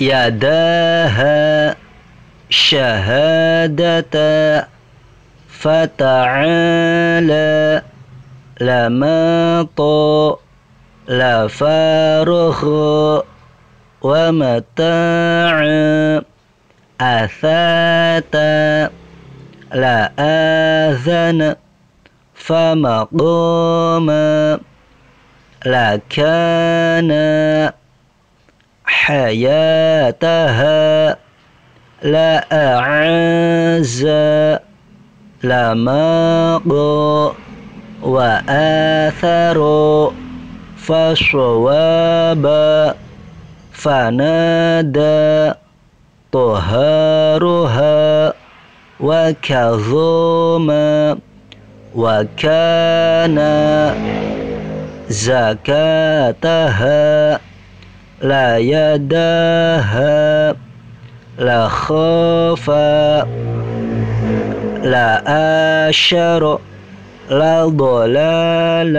يداها شهادة فتعالى لماط لفارخ ومتاع أثات لآذن فمقام لكان حياتها لأعز لماق وآثر فصواب فنادى طهارها وكظم وكان زكاتها لا يداها لا خاف لا أشر لا ضلال.